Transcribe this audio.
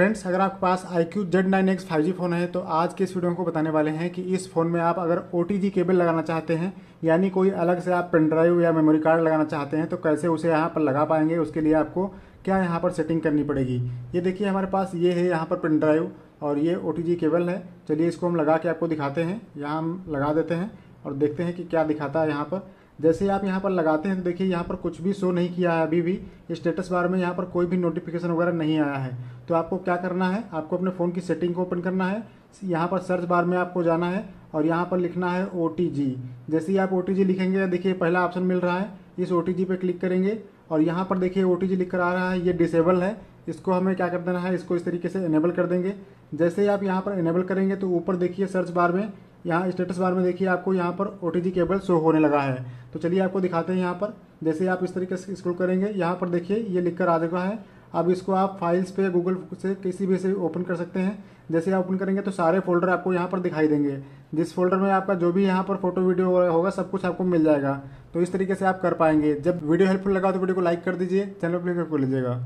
Friends, अगर आपके पास iQOO Z nine X five G phone है तो आज के इस वीडियो को बताने वाले हैं कि इस फ़ोन में आप अगर ओ टी जी केबल लगाना चाहते हैं, यानी कोई अलग से आप पेन ड्राइव या मेमोरी कार्ड लगाना चाहते हैं तो कैसे उसे यहाँ पर लगा पाएँगे, उसके लिए आपको क्या यहाँ पर सेटिंग करनी पड़ेगी। ये देखिए, हमारे पास ये है यहाँ पर पेन ड्राइव और ये ओ टी जी केबल है। चलिए इसको हम लगा के आपको दिखाते हैं। यहाँ हम लगा देते हैं और देखते हैं कि क्या दिखाता है यहाँ पर। जैसे आप यहाँ पर लगाते हैं तो देखिए यहाँ पर कुछ भी शो नहीं किया है अभी भी। स्टेटस बार में यहाँ पर कोई भी नोटिफिकेशन वगैरह नहीं आया है। तो आपको क्या करना है, आपको अपने फ़ोन की सेटिंग को ओपन करना है। यहाँ पर सर्च बार में आपको जाना है और यहाँ पर लिखना है ओटीजी जैसे ही आप ओटीजी लिखेंगे, देखिए पहला ऑप्शन मिल रहा है। इस ओ पे क्लिक करेंगे और यहाँ पर देखिए ओ लिख कर आ रहा है, ये डिसेबल है। इसको हमें क्या कर देना है, इसको इस तरीके से इनेबल कर देंगे। जैसे ही आप यहाँ पर इनेबल करेंगे तो ऊपर देखिए सर्च बार में यहाँ स्टेटस बार में देखिए आपको यहाँ पर ओ केबल शो होने लगा है। तो चलिए आपको दिखाते हैं यहाँ पर। जैसे आप इस तरीके से स्क्रॉल करेंगे, यहाँ पर देखिए ये लिख कर आ चुका है। अब इसको आप फाइल्स पे गूगल से किसी भी से ओपन कर सकते हैं। जैसे आप ओपन करेंगे तो सारे फोल्डर आपको यहाँ पर दिखाई देंगे। जिस फोल्डर में आपका जो भी यहाँ पर फ़ोटो वीडियो होगा, सब कुछ आपको मिल जाएगा। तो इस तरीके से आप कर पाएँगे। जब वीडियो हेल्पफुल लगा तो वीडियो को लाइक कर दीजिए चैनल पर कर लीजिएगा।